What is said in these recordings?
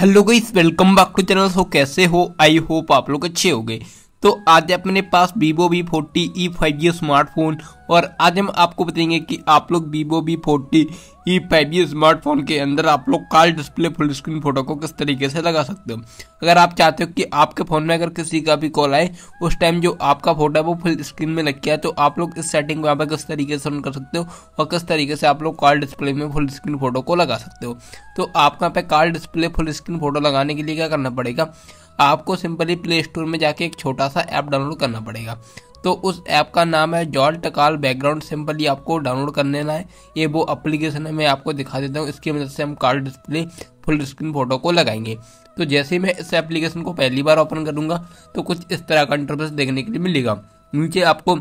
Hello guys welcome back to channel so कैसे हो? I hope आप लोग अच्छे हो गए तो आज अपने पास Vivo V forty E five G smartphone और आज हम आपको बताएँगे कि आप लोग Vivo V forty E five G smartphone के अंदर आप लोग car display full screen photo को किस तरीके से लगा सकते हो। अगर आप चाहते हो कि आपके फ़ोन में अगर किसी का भी कॉल आए, उस टाइम जो आपका फ़ोटो है वो फुल स्क्रीन में लग गया तो आप लोग इस सेटिंग को यहाँ पर किस तरीके से ऑन कर सकते हो और किस तरीके से आप लोग कार डिस्प्ले में फुल स्क्रीन फ़ोटो को लगा सकते हो। तो आपको यहाँ पे car display full screen photo लगाने के लिए क्या करना पड़ेगा? आपको सिंपली प्ले स्टोर में जाके एक छोटा सा ऐप डाउनलोड करना पड़ेगा। तो उस ऐप का नाम है जॉल टकाल बैकग्राउंड, सिंपली आपको डाउनलोड कर लेना है ये वो एप्लीकेशन है, मैं आपको दिखा देता हूँ। इसकी मदद से हम card display, full screen photo को लगाएँगे। तो जैसे ही मैं इस एप्लीकेशन को पहली बार ओपन करूँगा तो कुछ इस तरह का इंटरफेस देखने के लिए मिलेगा। नीचे आपको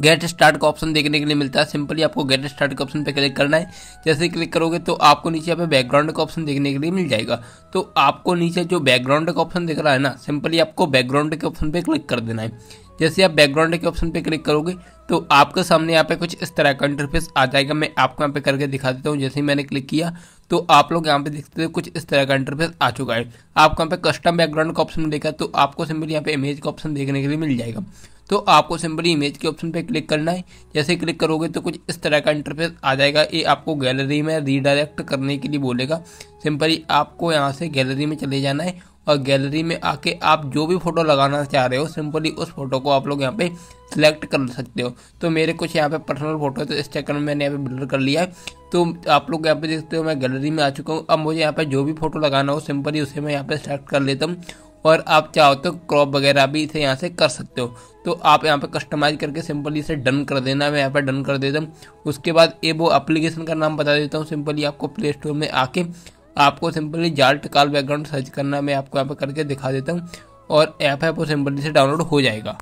गेट स्टार्ट का ऑप्शन देखने के लिए मिलता है। सिंपली आपको गेट स्टार्ट के ऑप्शन पे क्लिक करना है। जैसे क्लिक करोगे तो आपको नीचे यहाँ पे बैकग्राउंड का ऑप्शन देखने के लिए मिल जाएगा। तो आपको नीचे जो बैकग्राउंड का ऑप्शन दिख रहा है ना, सिंपली आपको बैकग्राउंड के ऑप्शन पे क्लिक कर देना है। जैसे आप बैकग्राउंड के ऑप्शन पे क्लिक करोगे तो आपके सामने यहाँ पे कुछ इस तरह का इंटरफेस आ जाएगा। मैं आपको यहाँ पे करके दिखा देता हूँ। जैसे ही मैंने क्लिक किया तो आप लोग यहाँ पे देखते हो कुछ इस तरह का इंटरफेस आ चुका है। आपको यहाँ पे कस्टम बैकग्राउंड का ऑप्शन देखा तो आपको सिंपली यहाँ पे इमेज का ऑप्शन देखने के लिए मिल जाएगा। तो आपको सिंपली इमेज के ऑप्शन पे क्लिक करना है। जैसे क्लिक करोगे तो कुछ इस तरह का इंटरफेस आ जाएगा। ये आपको गैलरी में रीडायरेक्ट करने के लिए बोलेगा। सिंपली आपको यहाँ से गैलरी में चले जाना है और गैलरी में आके आप जो भी फ़ोटो लगाना चाह रहे हो सिंपली उस फ़ोटो को आप लोग यहाँ पे सिलेक्ट कर सकते हो। तो मेरे कुछ यहाँ पे पर्सनल फ़ोटो है तो इस चक्कर में मैंने यहाँ पे बिल्डर कर लिया है। तो आप लोग यहाँ पे देखते हो मैं गैलरी में आ चुका हूँ। अब मुझे यहाँ पे जो भी फ़ोटो लगाना हो सिंपली उसे मैं यहाँ पे सेलेक्ट कर लेता हूँ। और आप चाहो तो क्रॉप वगैरह भी इसे यहाँ से कर सकते हो। तो आप यहाँ पर कस्टमाइज करके सिंपली इसे डन कर देना, मैं यहाँ पर डन कर देता हूँ। उसके बाद ये वो एप्लीकेशन का नाम बता देता हूँ सिंपली आपको प्ले स्टोर में आके आपको सिंपली जाल्ट काल बैकग्राउंड सर्च करना, मैं आपको यहाँ पर करके दिखा देता हूँ। और ऐप है वो सिंपली से डाउनलोड हो जाएगा।